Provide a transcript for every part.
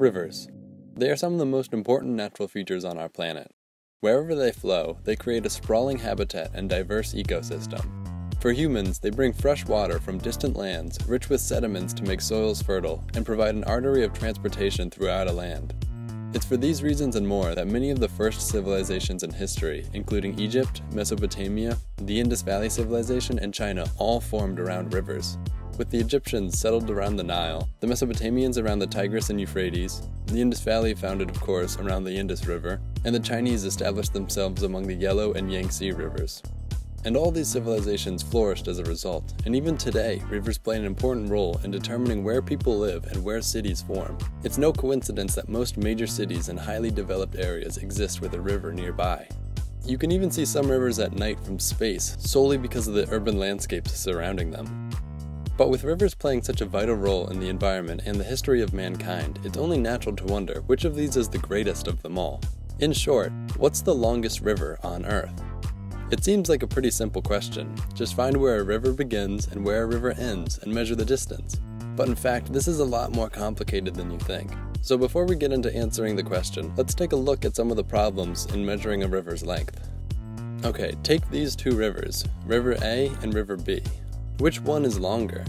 Rivers. They are some of the most important natural features on our planet. Wherever they flow, they create a sprawling habitat and diverse ecosystem. For humans, they bring fresh water from distant lands, rich with sediments to make soils fertile, and provide an artery of transportation throughout a land. It's for these reasons and more that many of the first civilizations in history, including Egypt, Mesopotamia, the Indus Valley Civilization, and China, all formed around rivers. With the Egyptians settled around the Nile, the Mesopotamians around the Tigris and Euphrates, the Indus Valley founded, of course, around the Indus River, and the Chinese established themselves among the Yellow and Yangtze rivers. And all these civilizations flourished as a result, and even today, rivers play an important role in determining where people live and where cities form. It's no coincidence that most major cities and highly developed areas exist with a river nearby. You can even see some rivers at night from space, solely because of the urban landscapes surrounding them. But with rivers playing such a vital role in the environment and the history of mankind, it's only natural to wonder which of these is the greatest of them all. In short, what's the longest river on Earth? It seems like a pretty simple question. Just find where a river begins and where a river ends and measure the distance. But in fact, this is a lot more complicated than you think. So before we get into answering the question, let's take a look at some of the problems in measuring a river's length. Okay, take these two rivers, River A and River B. Which one is longer?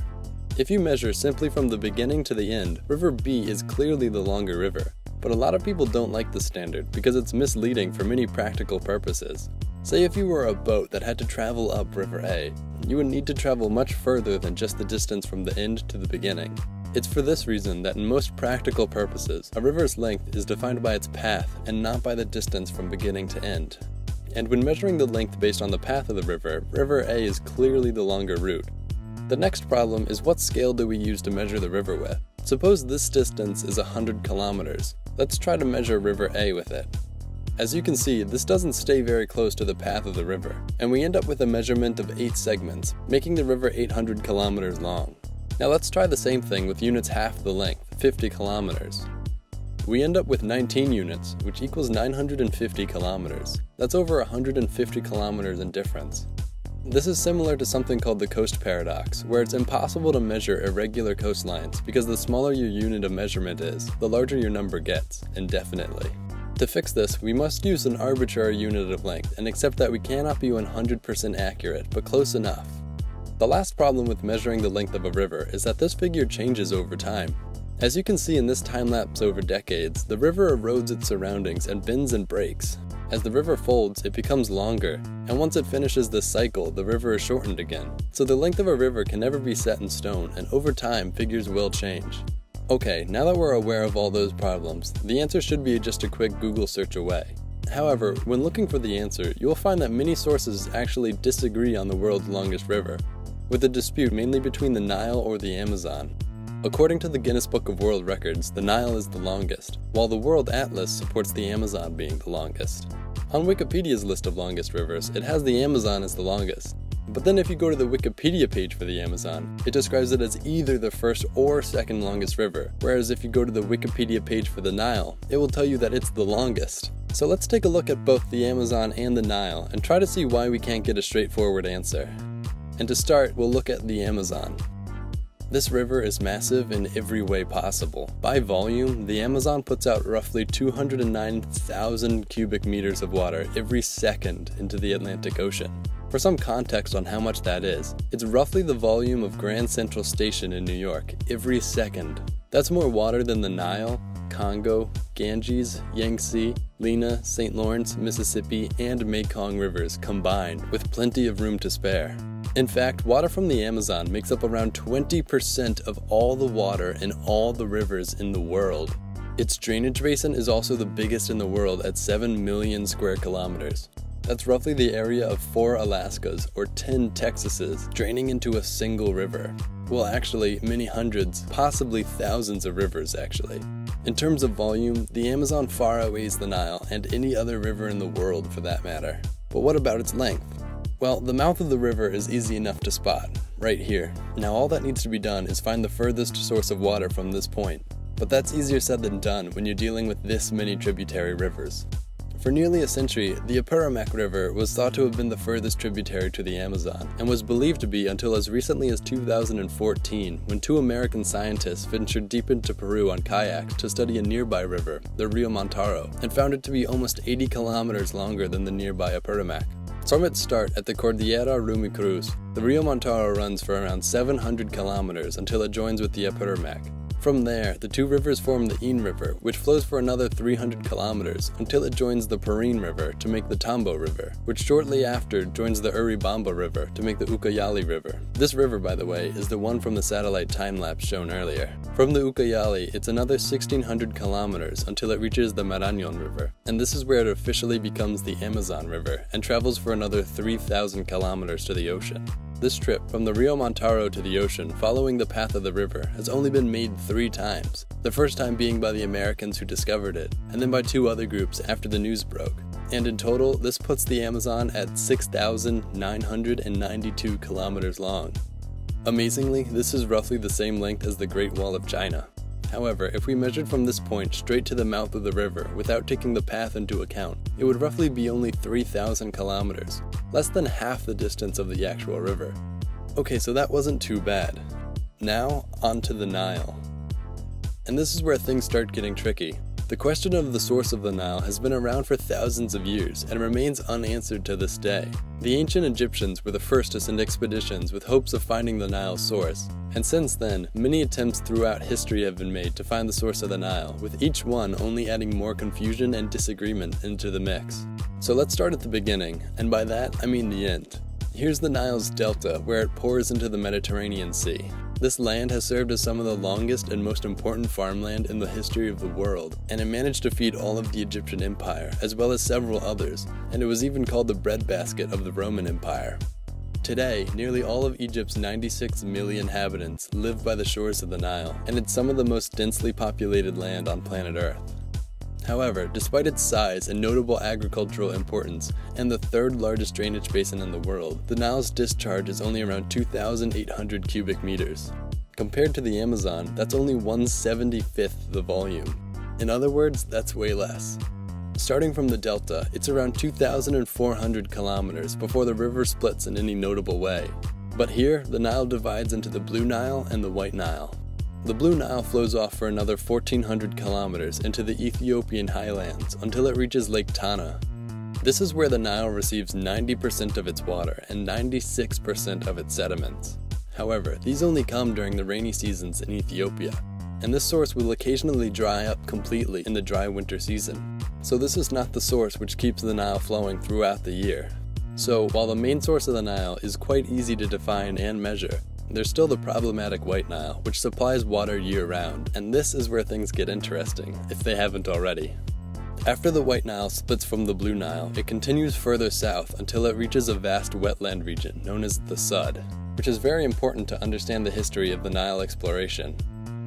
If you measure simply from the beginning to the end, River B is clearly the longer river. But a lot of people don't like the standard because it's misleading for many practical purposes. Say if you were a boat that had to travel up River A, you would need to travel much further than just the distance from the end to the beginning. It's for this reason that in most practical purposes, a river's length is defined by its path and not by the distance from beginning to end. And when measuring the length based on the path of the river, River A is clearly the longer route. The next problem is what scale do we use to measure the river with? Suppose this distance is 100 kilometers. Let's try to measure River A with it. As you can see, this doesn't stay very close to the path of the river, and we end up with a measurement of 8 segments, making the river 800 kilometers long. Now let's try the same thing with units half the length, 50 kilometers. We end up with 19 units, which equals 950 kilometers. That's over 150 kilometers in difference. This is similar to something called the coast paradox, where it's impossible to measure irregular coastlines because the smaller your unit of measurement is, the larger your number gets, indefinitely. To fix this, we must use an arbitrary unit of length and accept that we cannot be 100% accurate, but close enough. The last problem with measuring the length of a river is that this figure changes over time. As you can see in this time lapse over decades, the river erodes its surroundings and bends and breaks. As the river folds, it becomes longer, and once it finishes this cycle, the river is shortened again. So the length of a river can never be set in stone, and over time, figures will change. Okay, now that we're aware of all those problems, the answer should be just a quick Google search away. However, when looking for the answer, you will find that many sources actually disagree on the world's longest river, with a dispute mainly between the Nile or the Amazon. According to the Guinness Book of World Records, the Nile is the longest, while the World Atlas supports the Amazon being the longest. On Wikipedia's list of longest rivers, it has the Amazon as the longest, but then if you go to the Wikipedia page for the Amazon, it describes it as either the first or second longest river, whereas if you go to the Wikipedia page for the Nile, it will tell you that it's the longest. So let's take a look at both the Amazon and the Nile and try to see why we can't get a straightforward answer. And to start, we'll look at the Amazon. This river is massive in every way possible. By volume, the Amazon puts out roughly 209,000 cubic meters of water every second into the Atlantic Ocean. For some context on how much that is, it's roughly the volume of Grand Central Station in New York every second. That's more water than the Nile, Congo, Ganges, Yangtze, Lena, St. Lawrence, Mississippi, and Mekong rivers combined, with plenty of room to spare. In fact, water from the Amazon makes up around 20% of all the water in all the rivers in the world. Its drainage basin is also the biggest in the world at 7 million square kilometers. That's roughly the area of four Alaskas or 10 Texases draining into a single river. Well, actually, many hundreds, possibly thousands of rivers, actually. In terms of volume, the Amazon far outweighs the Nile and any other river in the world for that matter. But what about its length? Well, the mouth of the river is easy enough to spot, right here. Now all that needs to be done is find the furthest source of water from this point. But that's easier said than done when you're dealing with this many tributary rivers. For nearly a century, the Apurimac River was thought to have been the furthest tributary to the Amazon, and was believed to be until as recently as 2014, when two American scientists ventured deep into Peru on kayaks to study a nearby river, the Rio Mantaro, and found it to be almost 80 kilometers longer than the nearby Apurimac. From its start at the Cordillera Rumi Cruz, the Rio Mantaro runs for around 700 kilometers until it joins with the Apurimac, from there, the two rivers form the Ene River, which flows for another 300 kilometers until it joins the Parin River to make the Tambo River, which shortly after joins the Urubamba River to make the Ucayali River. This river, by the way, is the one from the satellite time-lapse shown earlier. From the Ucayali, it's another 1600 kilometers until it reaches the Marañon River, and this is where it officially becomes the Amazon River and travels for another 3000 kilometers to the ocean. This trip from the Rio Mantaro to the ocean following the path of the river has only been made three times, the first time being by the Americans who discovered it, and then by two other groups after the news broke. And in total, this puts the Amazon at 6,992 kilometers long. Amazingly, this is roughly the same length as the Great Wall of China. However, if we measured from this point straight to the mouth of the river without taking the path into account, it would roughly be only 3,000 kilometers, less than half the distance of the actual river. Okay, so that wasn't too bad. Now, onto the Nile. And this is where things start getting tricky. The question of the source of the Nile has been around for thousands of years and remains unanswered to this day. The ancient Egyptians were the first to send expeditions with hopes of finding the Nile's source, and since then, many attempts throughout history have been made to find the source of the Nile, with each one only adding more confusion and disagreement into the mix. So let's start at the beginning, and by that I mean the end. Here's the Nile's delta, where it pours into the Mediterranean Sea. This land has served as some of the longest and most important farmland in the history of the world, and it managed to feed all of the Egyptian Empire, as well as several others, and it was even called the breadbasket of the Roman Empire. Today, nearly all of Egypt's 96 million inhabitants live by the shores of the Nile, and it's some of the most densely populated land on planet Earth. However, despite its size and notable agricultural importance, and the third largest drainage basin in the world, the Nile's discharge is only around 2,800 cubic meters. Compared to the Amazon, that's only 175th the volume. In other words, that's way less. Starting from the delta, it's around 2,400 kilometers before the river splits in any notable way. But here, the Nile divides into the Blue Nile and the White Nile. The Blue Nile flows off for another 1400 kilometers into the Ethiopian highlands until it reaches Lake Tana. This is where the Nile receives 90% of its water and 96% of its sediments. However, these only come during the rainy seasons in Ethiopia, and this source will occasionally dry up completely in the dry winter season. So this is not the source which keeps the Nile flowing throughout the year. So while the main source of the Nile is quite easy to define and measure, there's still the problematic White Nile, which supplies water year round, and this is where things get interesting, if they haven't already. After the White Nile splits from the Blue Nile, it continues further south until it reaches a vast wetland region known as the Sud, which is very important to understand the history of the Nile exploration.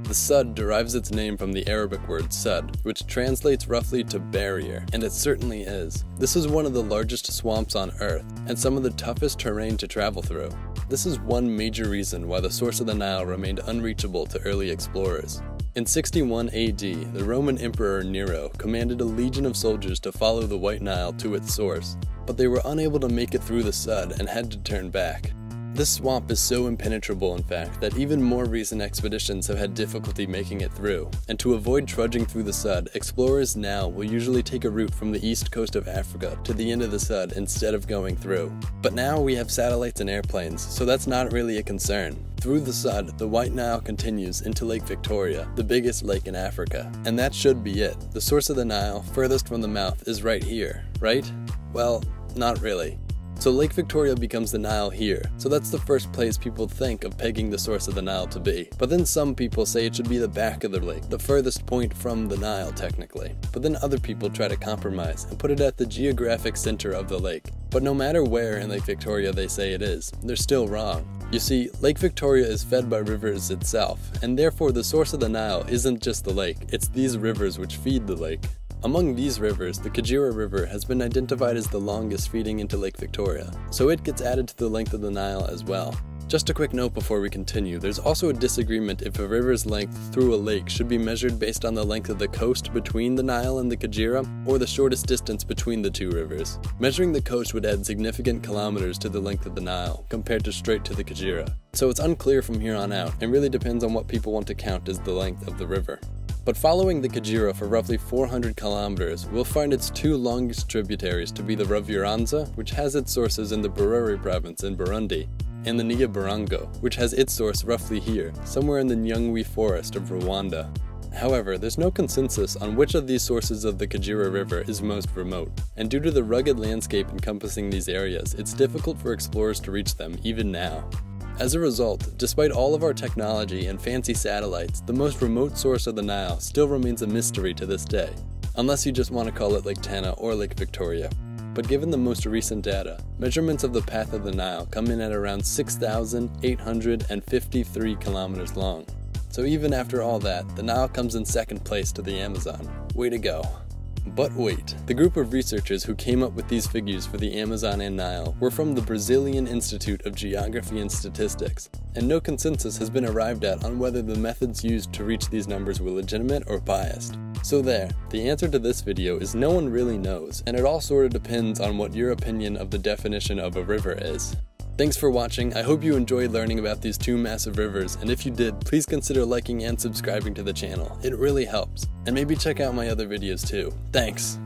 The Sud derives its name from the Arabic word Sud, which translates roughly to barrier, and it certainly is. This is one of the largest swamps on Earth, and some of the toughest terrain to travel through. This is one major reason why the source of the Nile remained unreachable to early explorers. In 61 AD, the Roman Emperor Nero commanded a legion of soldiers to follow the White Nile to its source, but they were unable to make it through the Sud and had to turn back. This swamp is so impenetrable, in fact, that even more recent expeditions have had difficulty making it through, and to avoid trudging through the Sud, explorers now will usually take a route from the east coast of Africa to the end of the Sud instead of going through. But now we have satellites and airplanes, so that's not really a concern. Through the Sud, the White Nile continues into Lake Victoria, the biggest lake in Africa. And that should be it. The source of the Nile, furthest from the mouth, is right here, right? Well, not really. So Lake Victoria becomes the Nile here, so that's the first place people think of pegging the source of the Nile to be. But then some people say it should be the back of the lake, the furthest point from the Nile technically. But then other people try to compromise and put it at the geographic center of the lake. But no matter where in Lake Victoria they say it is, they're still wrong. You see, Lake Victoria is fed by rivers itself, and therefore the source of the Nile isn't just the lake, it's these rivers which feed the lake. Among these rivers, the Kagera River has been identified as the longest feeding into Lake Victoria, so it gets added to the length of the Nile as well. Just a quick note before we continue, there's also a disagreement if a river's length through a lake should be measured based on the length of the coast between the Nile and the Kagera, or the shortest distance between the two rivers. Measuring the coast would add significant kilometers to the length of the Nile, compared to straight to the Kagera. So it's unclear from here on out, and really depends on what people want to count as the length of the river. But following the Kagera for roughly 400 kilometers, we'll find its two longest tributaries to be the Ruvyironza, which has its sources in the Bururi province in Burundi, and the Nyabarongo, which has its source roughly here, somewhere in the Nyungwe forest of Rwanda. However, there's no consensus on which of these sources of the Kagera River is most remote, and due to the rugged landscape encompassing these areas, it's difficult for explorers to reach them even now. As a result, despite all of our technology and fancy satellites, the most remote source of the Nile still remains a mystery to this day, unless you just want to call it Lake Tana or Lake Victoria but given the most recent data, measurements of the path of the Nile come in at around 6,853 kilometers long. So even after all that, the Nile comes in second place to the Amazon. Way to go. But wait, the group of researchers who came up with these figures for the Amazon and Nile were from the Brazilian Institute of Geography and Statistics, and no consensus has been arrived at on whether the methods used to reach these numbers were legitimate or biased. So there, the answer to this video is no one really knows, and it all sort of depends on what your opinion of the definition of a river is. Thanks for watching, I hope you enjoyed learning about these two massive rivers, and if you did, please consider liking and subscribing to the channel, it really helps. And maybe check out my other videos too. Thanks!